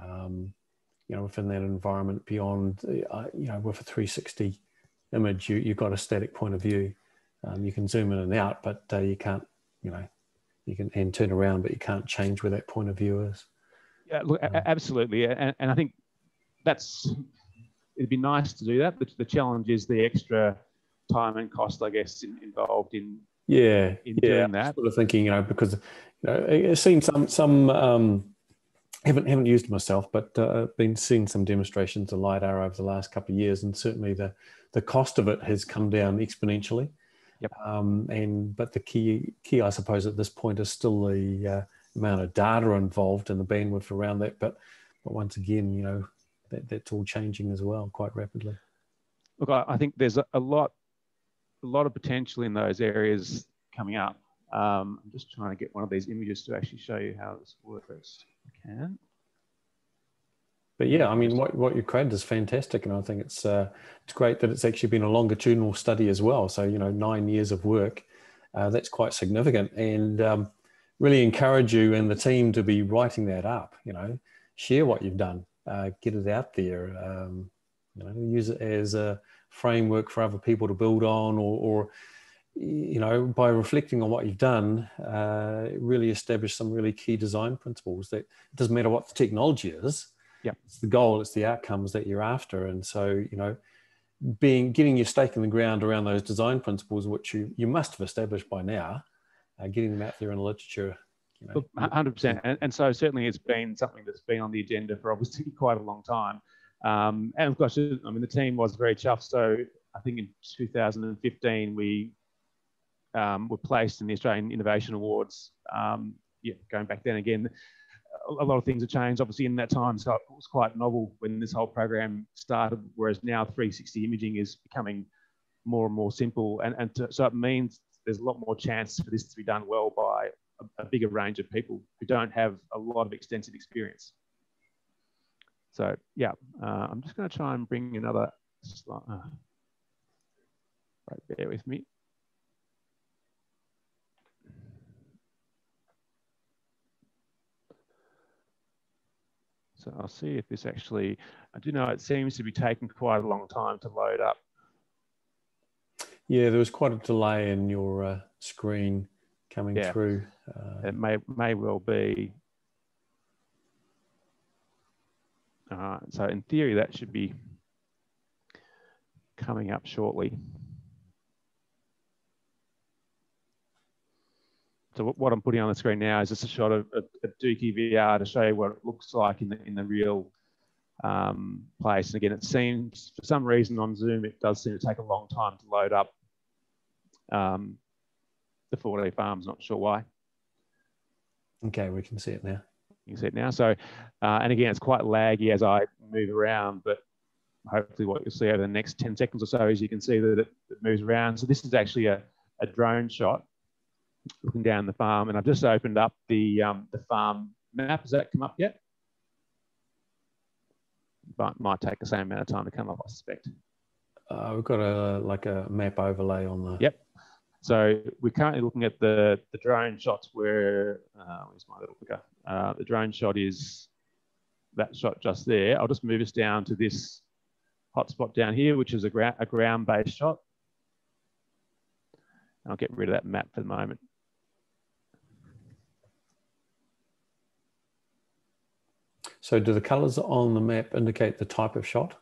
um, you know within that environment beyond uh, you know with a 360 image you, you've got a static point of view um, you can zoom in and out, but uh, you can't, you know, you can and turn around, but you can't change where that point of view is. Yeah, look, um, absolutely, and, and I think that's it'd be nice to do that. But the challenge is the extra time and cost, I guess, in, involved in yeah in yeah, doing that. Sort of thinking, you know, because you know, I've seen some some um, haven't haven't used myself, but uh, been seeing some demonstrations of lidar over the last couple of years, and certainly the the cost of it has come down exponentially. Yep. Um, and but the key key, I suppose, at this point is still the uh, amount of data involved and the bandwidth around that. But but once again, you know, that, that's all changing as well quite rapidly. Look, I, I think there's a, a, lot a lot of potential in those areas coming up. Um, I'm just trying to get one of these images to actually show you how this works. I can but yeah, I mean, what, what you created is fantastic, and I think it's uh, it's great that it's actually been a longitudinal study as well. So you know, nine years of work, uh, that's quite significant, and um, really encourage you and the team to be writing that up. You know, share what you've done, uh, get it out there. Um, you know, use it as a framework for other people to build on, or, or you know, by reflecting on what you've done, uh, really establish some really key design principles. That it doesn't matter what the technology is yeah. it's the goal it's the outcomes that you're after. And so you know being getting your stake in the ground around those design principles which you you must have established by now uh, getting them out there in the literature you know, 100% and, and, so certainly it's been something that's been on the agenda for obviously *laughs* quite a long time um, and of course i mean the team was very chuffed so i think in 2015 we um, were placed in the australian innovation awards. Um, yeah going back then again a lot of things have changed. Obviously in that time so it was quite novel when this whole program started whereas now 360 imaging is becoming more and more simple. And, and to, so it means there's a lot more chance for this to be done well by a, a bigger range of people who don't have a lot of extensive experience so yeah uh, i'm just going to try and bring another slide uh, right bear with me So I'll see if this actually, I do know it seems to be taking quite a long time to load up. Yeah, there was quite a delay in your uh, screen coming yeah. through. Uh, it may, may well be. Uh, so in theory, that should be coming up shortly. so what I'm putting on the screen now is just a shot of a, Dookie VR to show you what it looks like in the in the real um, place. And again, it seems for some reason on Zoom it does seem to take a long time to load up um, the 4D farms. Not sure why. Okay, we can see it now. You can see it now. So, uh, and again, it's quite laggy as I move around, but hopefully what you'll see over the next 10 seconds or so is you can see that it, it moves around. So this is actually a, a drone shot looking down the farm, and I've just opened up the um, the farm map. Has that come up yet? But might take the same amount of time to come up, I suspect. Uh, we've got a like a map overlay on the. Yep. So we're currently looking at the, the drone shots where, uh, where's my little clicker? Uh, the drone shot is that shot just there. I'll just move us down to this hotspot down here, which is a, gra a ground-based shot. I'll get rid of that map for the moment. So do the colors on the map indicate the type of shot?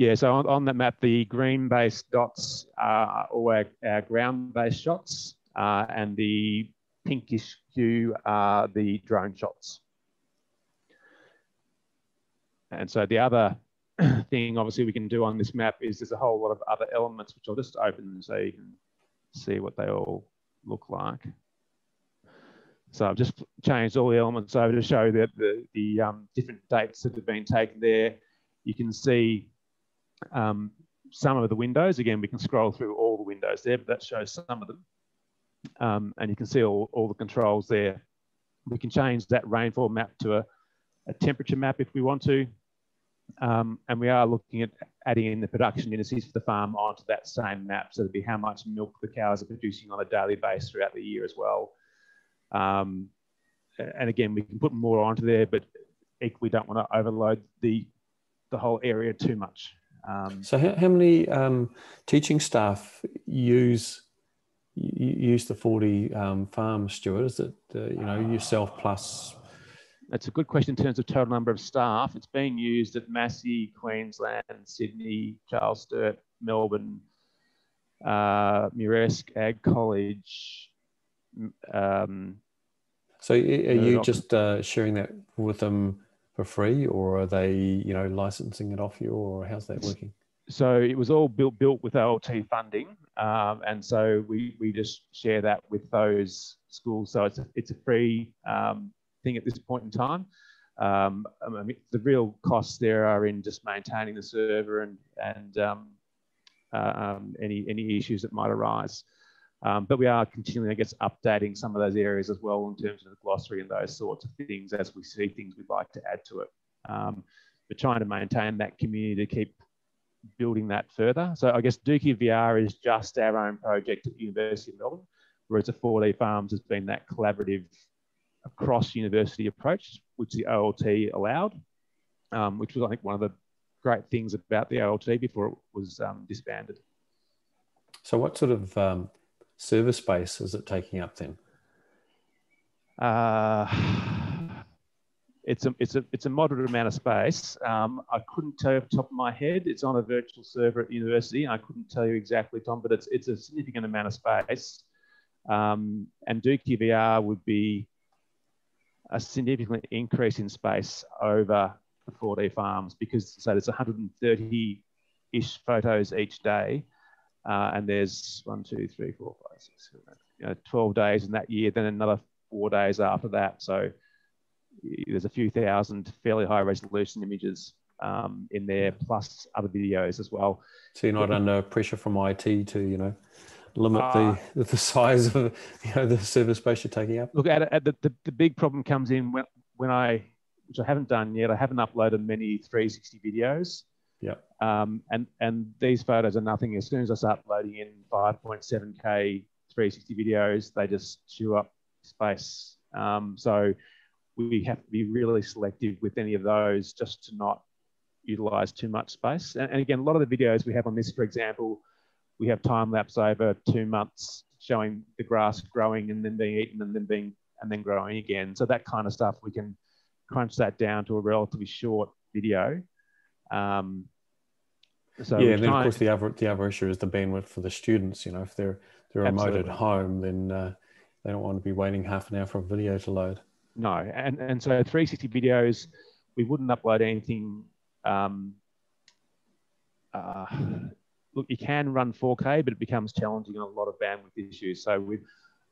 Yeah, so on, on that map, the green-based dots are all our, our ground-based shots, uh, and the pinkish hue are the drone shots. And so the other *clears throat* thing, obviously, we can do on this map is there's a whole lot of other elements, which I'll just open so you can see what they all look like. So I've just changed all the elements over to show that the, the um, different dates that have been taken there. You can see um, some of the windows. Again, we can scroll through all the windows there, but that shows some of them. Um, and you can see all, all the controls there. We can change that rainfall map to a, a temperature map if we want to. Um, and we are looking at adding in the production indices for the farm onto that same map. So it'd be how much milk the cows are producing on a daily basis throughout the year as well. Um, and again, we can put more onto there, but we don't want to overload the, the whole area too much. Um, so how, how many um, teaching staff use use the 4D um, farm, Stuart? Is it, uh, you know, yourself plus that's a good question in terms of total number of staff. It's being used at Massey, Queensland, Sydney, Charles Sturt, Melbourne, uh, Muresk, Ag College. Um, so are you just uh, sharing that with them for free or are they, you know, licensing it off you or how's that working? So it was all built built with OLT funding, um, and so we, we just share that with those schools. So it's a, it's a free um, thing at this point in time. Um, I mean, the real costs there are in just maintaining the server and and um, uh, um, any any issues that might arise. Um, but we are continually, I guess, updating some of those areas as well in terms of the glossary and those sorts of things as we see things we'd like to add to it. Um, we're trying to maintain that community to keep building that further. So I guess Dookie VR is just our own project at the University of Melbourne, whereas the 4D Farms has been that collaborative across university approach, which the OLT allowed, um, which was, I think, one of the great things about the OLT before it was um, disbanded. So, what sort of um, server space is it taking up then? Uh, it's a it's a it's a moderate amount of space. Um, I couldn't tell you off the top of my head. It's on a virtual server at university. I couldn't tell you exactly, Thom, but it's it's a significant amount of space. Um, and Dookie VR would be a significant increase in space over the 4D farms because so there's 130 ish photos each day. Uh, and there's one, two, three, four, five, six, seven, you know, 12 days in that year, then another four days after that. So there's a few thousand fairly high resolution images um, in there, plus other videos as well. So you're not under pressure from IT to, you know, limit uh, the *laughs* the size of you know the server space you're taking up? Look, at, at the, the, the big problem comes in when when I which I haven't done yet. I haven't uploaded many 360 videos. Yeah. Um, and and these photos are nothing. As soon as I start loading in 5.7k 360 videos, they just chew up space. Um, so we have to be really selective with any of those just to not utilize too much space. And, and again, a lot of the videos we have on this, for example, we have time lapse over two months showing the grass growing and then being eaten and then being and then growing again. So that kind of stuff we can crunch that down to a relatively short video. Um, so yeah, and then of course the other the other issue is the bandwidth for the students. You know, if they're they're remote at home, then uh, they don't want to be waiting half an hour for a video to load. No, and and so 360 videos, we wouldn't upload anything. Um, uh, *sighs* look, you can run 4K, but it becomes challenging on a lot of bandwidth issues. So we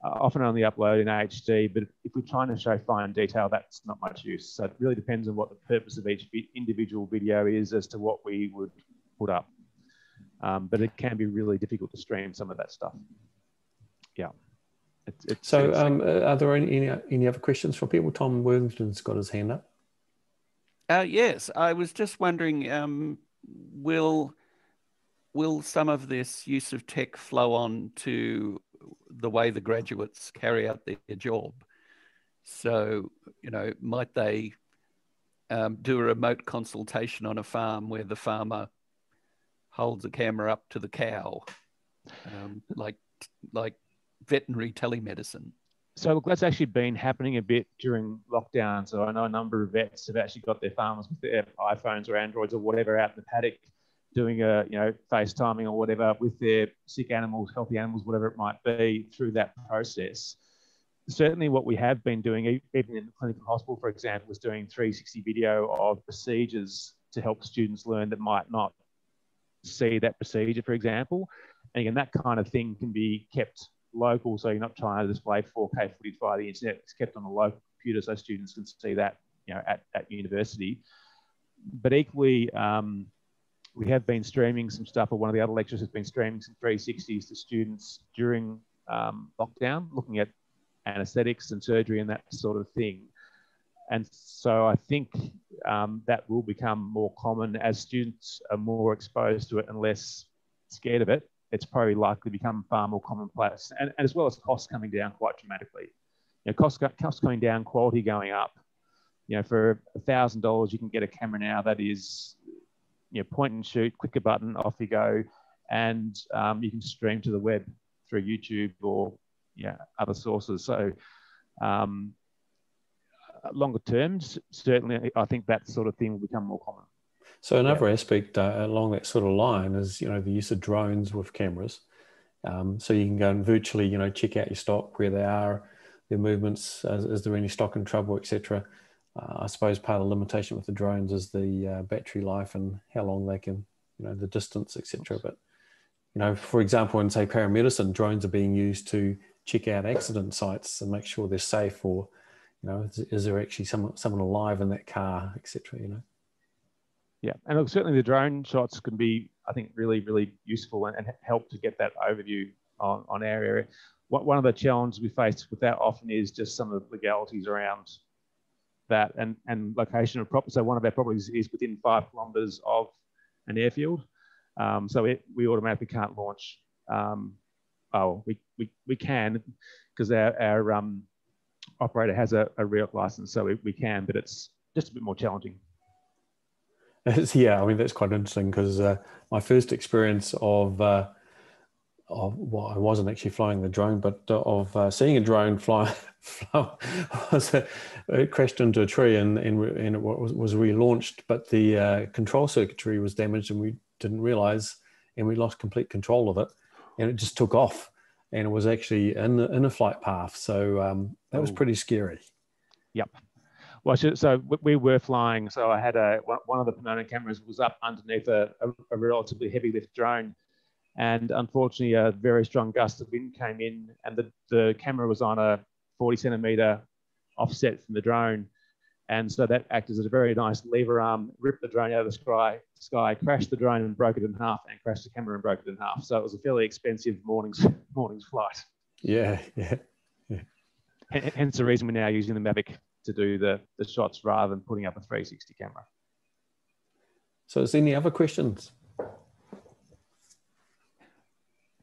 uh, often only upload in HD, but if we're trying to show fine detail, that's not much use. So it really depends on what the purpose of each individual video is as to what we would put up. Um, but it can be really difficult to stream some of that stuff. Yeah. It's, it's, so, it's, um, uh, are there any, any, any other questions from people? Tom Worthington's got his hand up. Uh, yes, I was just wondering, um, will will some of this use of tech flow on to the way the graduates carry out their job? So, you know, might they um, do a remote consultation on a farm where the farmer holds a camera up to the cow, um, like like veterinary telemedicine? So look, that's actually been happening a bit during lockdown. So I know a number of vets have actually got their farmers with their iPhones or Androids or whatever out in the paddock doing a you know FaceTiming or whatever with their sick animals, healthy animals, whatever it might be through that process certainly what we have been doing, even in the clinical hospital, for example, is doing 360 video of procedures to help students learn that might not see that procedure, for example. And again, that kind of thing can be kept local, so you're not trying to display 4K footage via the internet. It's kept on a local computer so students can see that, you know, at, at university. But equally, um, we have been streaming some stuff, or one of the other lecturers has been streaming some 360s to students during um, lockdown, looking at anesthetics and surgery and that sort of thing. And so I think um, that will become more common as students are more exposed to it and less scared of it. It's probably likely to become far more commonplace, and, and as well as costs coming down quite dramatically. You know, costs, costs coming down, quality going up. You know, for a thousand dollars, you can get a camera now that is, you know, point and shoot, click a button, off you go, and um, you can stream to the web through YouTube or yeah, other sources. So um, longer terms, certainly, I think that sort of thing will become more common. So another yeah. aspect uh, along that sort of line is you know the use of drones with cameras. Um, so you can go and virtually you know check out your stock where they are, their movements, is, is there any stock in trouble, etc. Uh, I suppose part of the limitation with the drones is the uh, battery life and how long they can, you know, the distance, etc. But you know, for example, in say paramedicine, drones are being used to check out accident sites and make sure they're safe or you know is, is there actually someone someone alive in that car etc you know? Yeah. And look, certainly the drone shots can be i think really really useful and, and help to get that overview on, on our area. What, one of the challenges we face with that often is just some of the legalities around that and, and location of property. So one of our properties is within five kilometres of an airfield. Um, so it, we automatically can't launch um, oh, we, we, we can because our, our um, operator has a, a real license, so we, we can, but it's just a bit more challenging. yeah, I mean, that's quite interesting because uh, my first experience of, uh, of, well, I wasn't actually flying the drone, but uh, of uh, seeing a drone fly, *laughs* fly was uh, it crashed into a tree and, and, and it was, was relaunched, but the uh, control circuitry was damaged and we didn't realize and we lost complete control of it and it just took off and it was actually in, the, in a flight path. So um, that was pretty scary. Yep. Well, so we were flying. So I had a one of the Panono cameras was up underneath a, a, a, relatively heavy lift drone, and unfortunately, a very strong gust of wind came in, and the, the camera was on a 40 centimeter offset from the drone, and so that acted as a very nice lever arm, ripped the drone out of the sky, sky, crashed the drone and broke it in half, and crashed the camera and broke it in half. So it was a fairly expensive morning's morning's flight. Yeah, yeah, yeah. Hence the reason we're now using the Mavic to do the, the shots rather than putting up a 360 camera. So is there any other questions?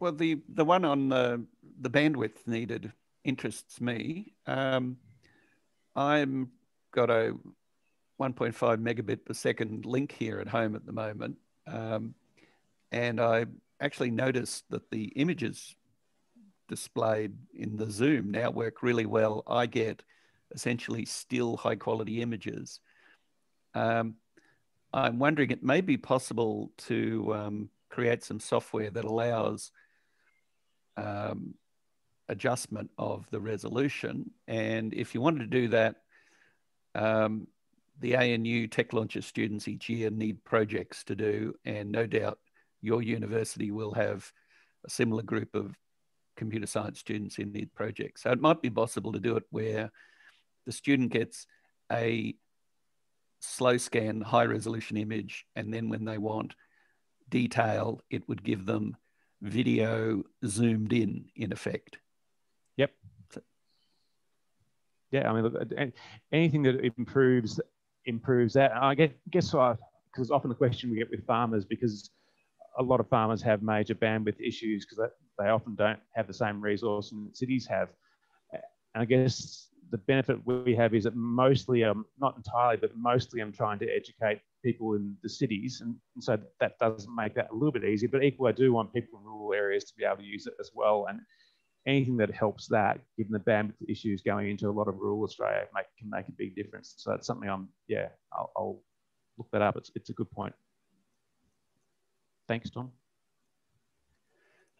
Well, the, the one on the, the bandwidth needed interests me. Um, I'm got a 1.5 megabit per second link here at home at the moment. Um, and I actually noticed that the images displayed in the Zoom now work really well. I get essentially still high quality images. Um, I'm wondering it may be possible to um, create some software that allows um, adjustment of the resolution. And if you wanted to do that, um, the ANU TechLauncher students each year need projects to do, and no doubt your university will have a similar group of computer science students in need projects. So it might be possible to do it where the student gets a slow scan, high resolution image, and then when they want detail, it would give them video zoomed in, in effect. Yep yeah, I mean, anything that improves improves that. I guess, guess what? Because often the question we get with farmers, because a lot of farmers have major bandwidth issues because they often don't have the same resource that cities have. And I guess the benefit we have is that mostly, um, not entirely, but mostly I'm trying to educate people in the cities. And, and, so that does make that a little bit easier. But equally, I do want people in rural areas to be able to use it as well. And anything that helps that, given the bandwidth issues going into a lot of rural Australia, make, can make a big difference. So that's something I'm, yeah, I'll, I'll look that up. It's, it's a good point. Thanks, Tom.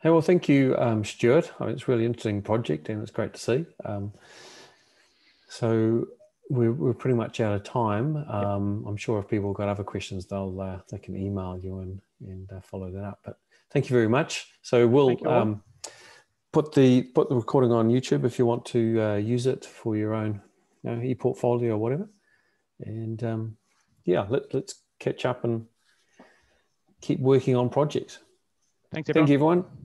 Hey, well, thank you, um, Stuart. I mean, it's a really interesting project and it's great to see. Um, so we're, we're pretty much out of time. Um, I'm sure if people got other questions, they'll uh, they can email you and, and uh, follow that up. But thank you very much. So we'll um, put the put the recording on YouTube if you want to uh, use it for your own you know, e-portfolio or whatever. And um, yeah, let, let's catch up and keep working on projects. Thanks, everyone. Thank you, everyone.